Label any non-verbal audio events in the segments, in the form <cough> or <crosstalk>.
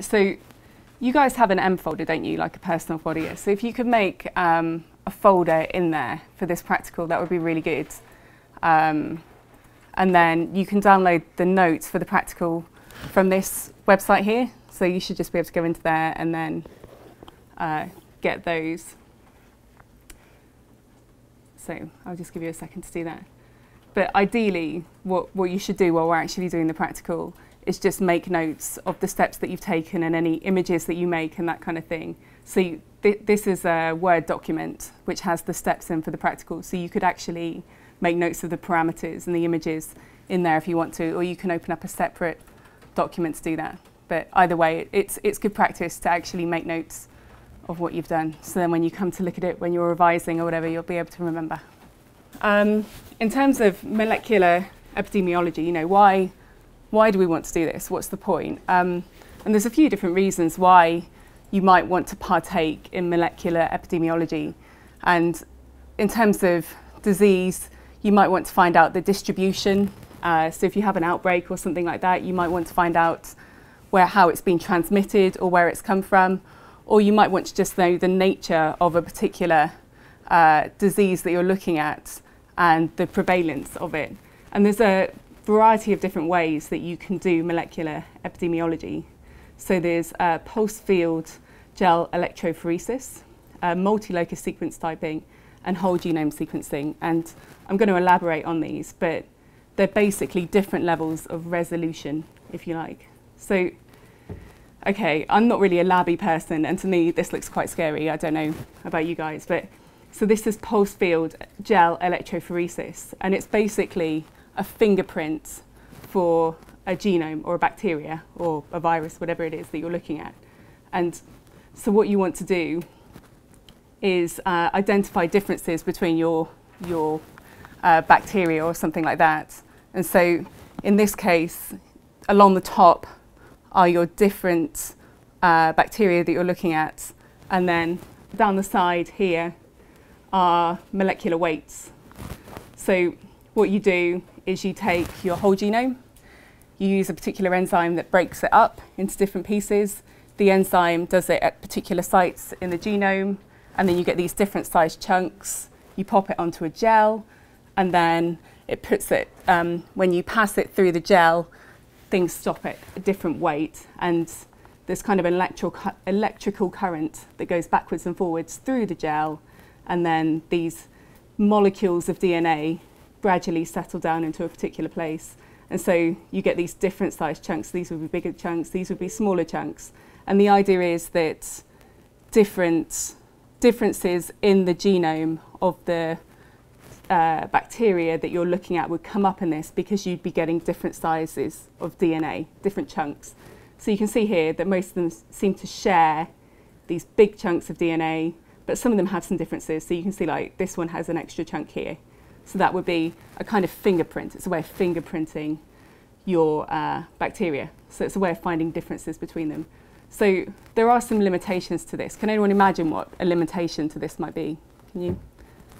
So you guys have an M folder, don't you, like a personal folder? So if you could make um, a folder in there for this practical, that would be really good. Um, and then you can download the notes for the practical from this website here. So you should just be able to go into there and then uh, get those. So I'll just give you a second to do that. But ideally, what, what you should do while we're actually doing the practical is just make notes of the steps that you've taken and any images that you make and that kind of thing. So you, th this is a Word document which has the steps in for the practical. So you could actually make notes of the parameters and the images in there if you want to, or you can open up a separate document to do that. But either way, it's, it's good practice to actually make notes of what you've done. So then when you come to look at it when you're revising or whatever, you'll be able to remember. Um, in terms of molecular epidemiology, you know, why, why do we want to do this? What's the point? Um, and there's a few different reasons why you might want to partake in molecular epidemiology. And in terms of disease, you might want to find out the distribution. Uh, so if you have an outbreak or something like that, you might want to find out where how it's been transmitted or where it's come from. Or you might want to just know the nature of a particular uh, disease that you're looking at and the prevalence of it. And there's a variety of different ways that you can do molecular epidemiology. So there's uh, pulse field gel electrophoresis, uh, multi-locus sequence typing, and whole genome sequencing. And I'm going to elaborate on these, but they're basically different levels of resolution, if you like. So, okay, I'm not really a labby person, and to me, this looks quite scary. I don't know about you guys, but so this is pulse field gel electrophoresis, and it's basically a fingerprint for a genome or a bacteria or a virus, whatever it is that you're looking at. And so what you want to do is uh, identify differences between your, your uh, bacteria or something like that. And so in this case, along the top are your different uh, bacteria that you're looking at. And then down the side here are molecular weights. So what you do is you take your whole genome, you use a particular enzyme that breaks it up into different pieces. The enzyme does it at particular sites in the genome, and then you get these different sized chunks. You pop it onto a gel, and then it puts it, um, when you pass it through the gel, things stop at a different weight, and there's kind of an electro electrical current that goes backwards and forwards through the gel, and then these molecules of DNA gradually settle down into a particular place. And so you get these different sized chunks. These would be bigger chunks, these would be smaller chunks. And the idea is that different differences in the genome of the uh, bacteria that you're looking at would come up in this because you'd be getting different sizes of DNA, different chunks. So you can see here that most of them seem to share these big chunks of DNA, but some of them have some differences. So you can see like this one has an extra chunk here. So that would be a kind of fingerprint. It's a way of fingerprinting your uh, bacteria. So it's a way of finding differences between them. So there are some limitations to this. Can anyone imagine what a limitation to this might be? Can you,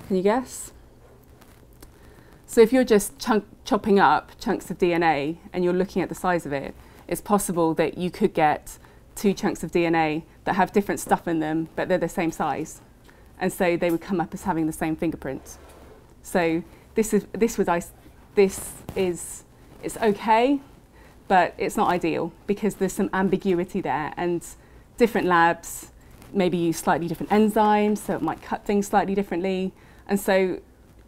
can you guess? So if you're just chunk, chopping up chunks of DNA and you're looking at the size of it, it's possible that you could get two chunks of DNA that have different stuff in them, but they're the same size. And so they would come up as having the same fingerprint. So this is this was this is it's okay, but it's not ideal because there's some ambiguity there and different labs maybe use slightly different enzymes, so it might cut things slightly differently. And so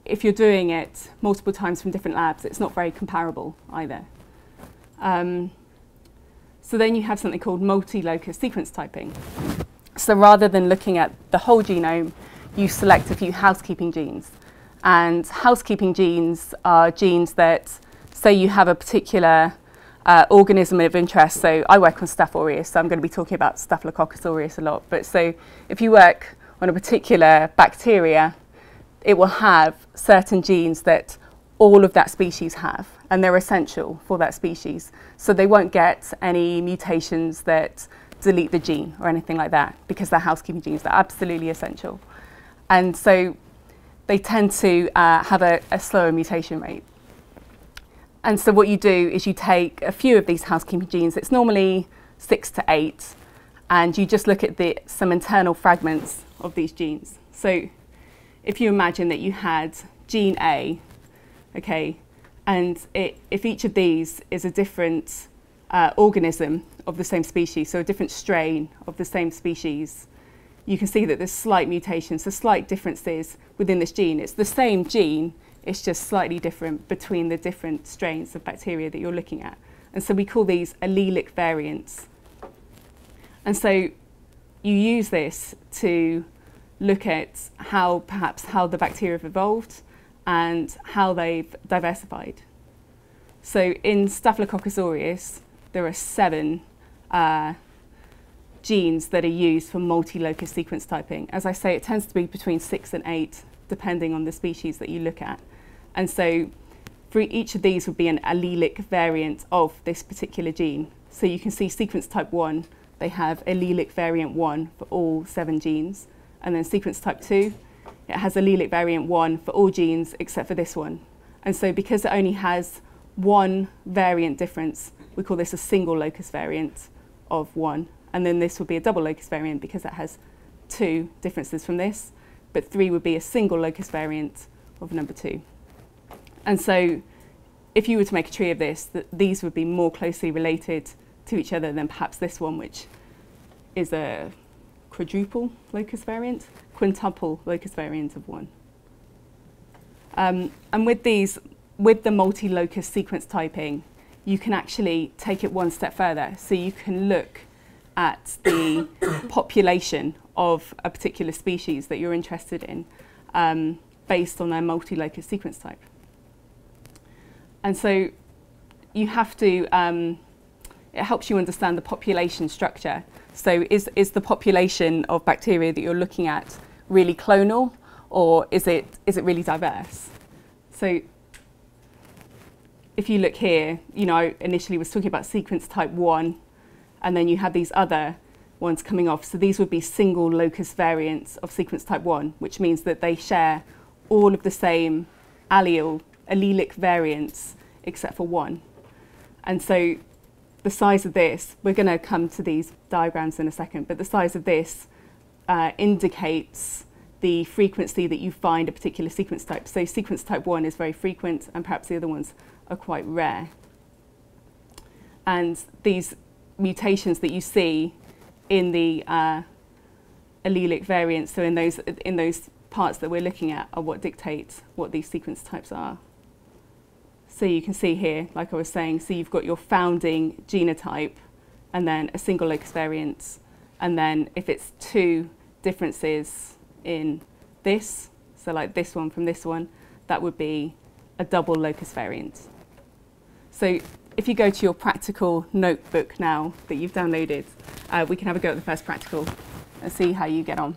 if you're doing it multiple times from different labs, it's not very comparable either. Um, so then you have something called multi-locus sequence typing. So rather than looking at the whole genome, you select a few housekeeping genes. And housekeeping genes are genes that say you have a particular uh, organism of interest. So I work on Staph aureus, so I'm going to be talking about Staphylococcus aureus a lot. But so if you work on a particular bacteria, it will have certain genes that all of that species have, and they're essential for that species. So they won't get any mutations that delete the gene or anything like that because they're housekeeping genes. They're absolutely essential. And so they tend to uh, have a, a slower mutation rate. And so what you do is you take a few of these housekeeping genes. It's normally six to eight, and you just look at the, some internal fragments of these genes. So if you imagine that you had gene A, okay, and it, if each of these is a different uh, organism of the same species, so a different strain of the same species, you can see that there's slight mutations, slight differences within this gene. It's the same gene, it's just slightly different between the different strains of bacteria that you're looking at. And so we call these allelic variants. And so you use this to look at how perhaps how the bacteria have evolved and how they've diversified. So in Staphylococcus aureus, there are seven uh, genes that are used for multi-locus sequence typing. As I say, it tends to be between six and eight, depending on the species that you look at. And so for each of these would be an allelic variant of this particular gene. So you can see sequence type 1, they have allelic variant 1 for all seven genes. And then sequence type 2, it has allelic variant 1 for all genes except for this one. And so because it only has one variant difference, we call this a single locus variant of 1. And then this would be a double locus variant because it has two differences from this. But 3 would be a single locus variant of number 2. And so if you were to make a tree of this, that these would be more closely related to each other than perhaps this one, which is a quadruple locus variant, quintuple locus variant of one. Um, and with these, with the multi-locus sequence typing, you can actually take it one step further. So you can look at the <coughs> population of a particular species that you're interested in um, based on their multi-locus sequence type. And so you have to, um, it helps you understand the population structure. So is, is the population of bacteria that you're looking at really clonal or is it, is it really diverse? So if you look here, you know, I initially was talking about sequence type 1 and then you have these other ones coming off. So these would be single locus variants of sequence type 1, which means that they share all of the same allele allelic variants except for one. And so the size of this, we're going to come to these diagrams in a second, but the size of this uh, indicates the frequency that you find a particular sequence type. So sequence type 1 is very frequent and perhaps the other ones are quite rare. And these mutations that you see in the uh, allelic variants, so in those, in those parts that we're looking at, are what dictate what these sequence types are. So you can see here, like I was saying, so you've got your founding genotype and then a single locus variant. And then if it's two differences in this, so like this one from this one, that would be a double locus variant. So if you go to your practical notebook now that you've downloaded, uh, we can have a go at the first practical and see how you get on.